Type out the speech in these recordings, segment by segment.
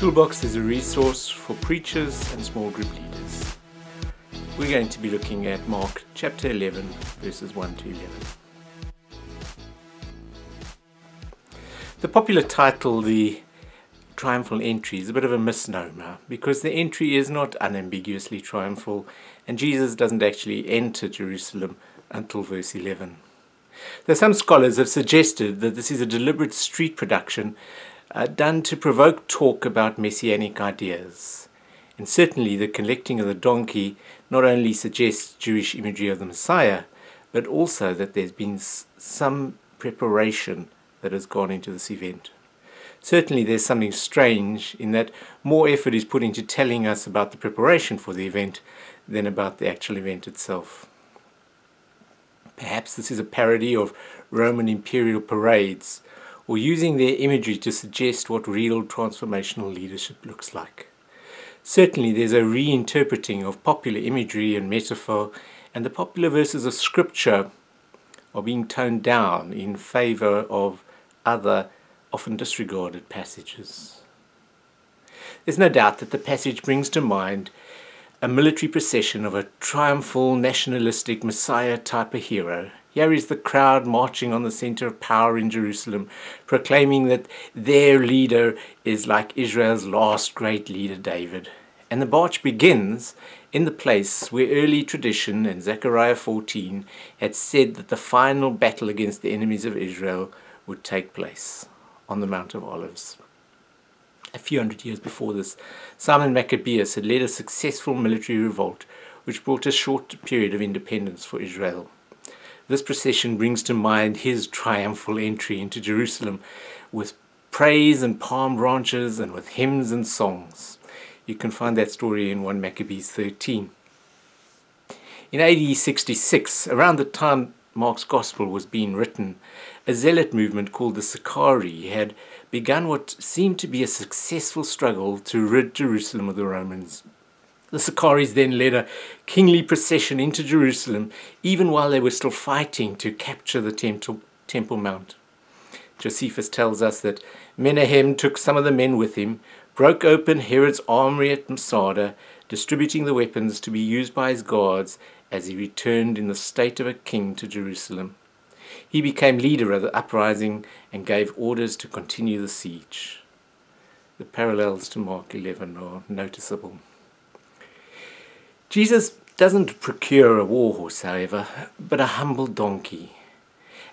Toolbox is a resource for preachers and small group leaders. We're going to be looking at Mark chapter 11, verses 1 to 11. The popular title, The Triumphal Entry, is a bit of a misnomer because the entry is not unambiguously triumphal and Jesus doesn't actually enter Jerusalem until verse 11. Though some scholars have suggested that this is a deliberate street production uh, done to provoke talk about messianic ideas. And certainly the collecting of the donkey not only suggests Jewish imagery of the Messiah, but also that there's been some preparation that has gone into this event. Certainly, there's something strange in that more effort is put into telling us about the preparation for the event than about the actual event itself. Perhaps this is a parody of Roman imperial parades, or using their imagery to suggest what real transformational leadership looks like. Certainly, there's a reinterpreting of popular imagery and metaphor, and the popular verses of Scripture are being toned down in favor of other, often disregarded passages. There's no doubt that the passage brings to mind a military procession of a triumphal, nationalistic Messiah type of hero here is the crowd marching on the center of power in Jerusalem, proclaiming that their leader is like Israel's last great leader, David. And the march begins in the place where early tradition and Zechariah 14 had said that the final battle against the enemies of Israel would take place on the Mount of Olives. A few hundred years before this, Simon Maccabeus had led a successful military revolt which brought a short period of independence for Israel. This procession brings to mind his triumphal entry into Jerusalem with praise and palm branches and with hymns and songs. You can find that story in 1 Maccabees 13. In AD 66, around the time Mark's Gospel was being written, a zealot movement called the Sicarii had begun what seemed to be a successful struggle to rid Jerusalem of the Romans. The Sicaries then led a kingly procession into Jerusalem, even while they were still fighting to capture the Temple, temple Mount. Josephus tells us that Menahem took some of the men with him, broke open Herod's armory at Masada, distributing the weapons to be used by his guards as he returned in the state of a king to Jerusalem. He became leader of the uprising and gave orders to continue the siege. The parallels to Mark 11 are noticeable. Jesus doesn't procure a war horse, however, but a humble donkey.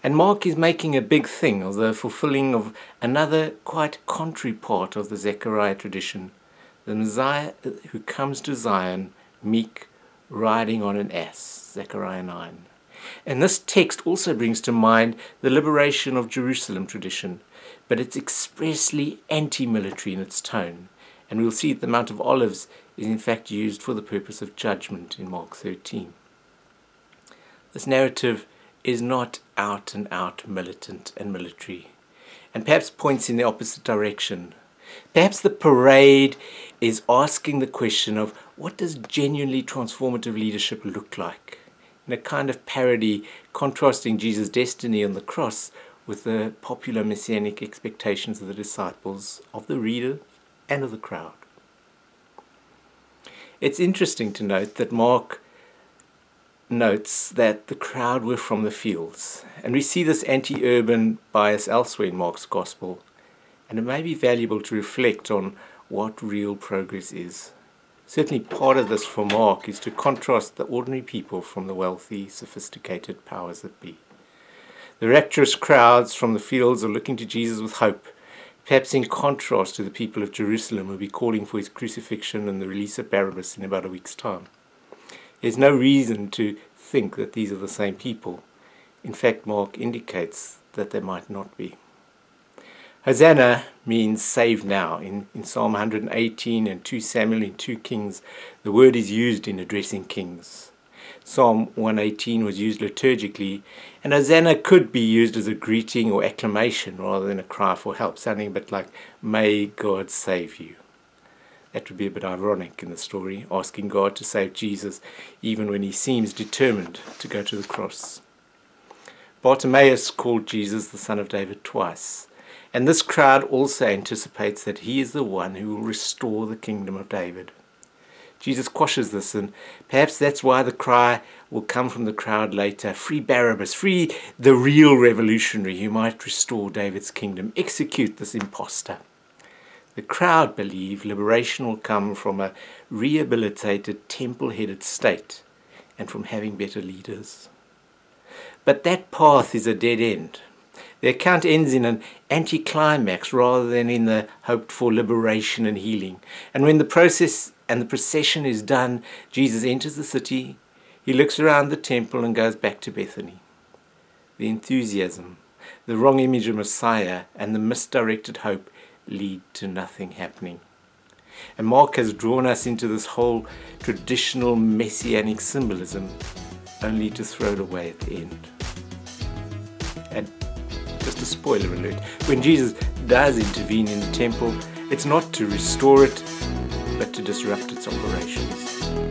And Mark is making a big thing of the fulfilling of another quite contrary part of the Zechariah tradition the Messiah who comes to Zion meek, riding on an ass, Zechariah 9. And this text also brings to mind the liberation of Jerusalem tradition, but it's expressly anti military in its tone. And we'll see that the Mount of Olives is in fact used for the purpose of judgment in Mark 13. This narrative is not out and out militant and military, and perhaps points in the opposite direction. Perhaps the parade is asking the question of what does genuinely transformative leadership look like? In a kind of parody, contrasting Jesus' destiny on the cross with the popular messianic expectations of the disciples, of the reader, and of the crowd. It's interesting to note that Mark notes that the crowd were from the fields, and we see this anti urban bias elsewhere in Mark's Gospel, and it may be valuable to reflect on what real progress is. Certainly, part of this for Mark is to contrast the ordinary people from the wealthy, sophisticated powers that be. The rapturous crowds from the fields are looking to Jesus with hope perhaps in contrast to the people of Jerusalem who will be calling for his crucifixion and the release of Barabbas in about a week's time. There's no reason to think that these are the same people. In fact, Mark indicates that they might not be. Hosanna means save now. In, in Psalm 118 and 2 Samuel and 2 Kings, the word is used in addressing kings. Psalm 118 was used liturgically, and Hosanna could be used as a greeting or acclamation rather than a cry for help, sounding a bit like, May God save you. That would be a bit ironic in the story, asking God to save Jesus even when he seems determined to go to the cross. Bartimaeus called Jesus the Son of David twice, And this crowd also anticipates that he is the one who will restore the kingdom of David. Jesus quashes this, and perhaps that's why the cry will come from the crowd later Free Barabbas, free the real revolutionary who might restore David's kingdom, execute this impostor. The crowd believe liberation will come from a rehabilitated, temple headed state and from having better leaders. But that path is a dead end. The account ends in an anticlimax rather than in the hoped for liberation and healing. And when the process and the procession is done, Jesus enters the city, he looks around the temple and goes back to Bethany. The enthusiasm, the wrong image of Messiah, and the misdirected hope lead to nothing happening. And Mark has drawn us into this whole traditional messianic symbolism only to throw it away at the end. And just a spoiler alert when Jesus does intervene in the temple, it's not to restore it, but to disrupt its operation.